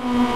Bye.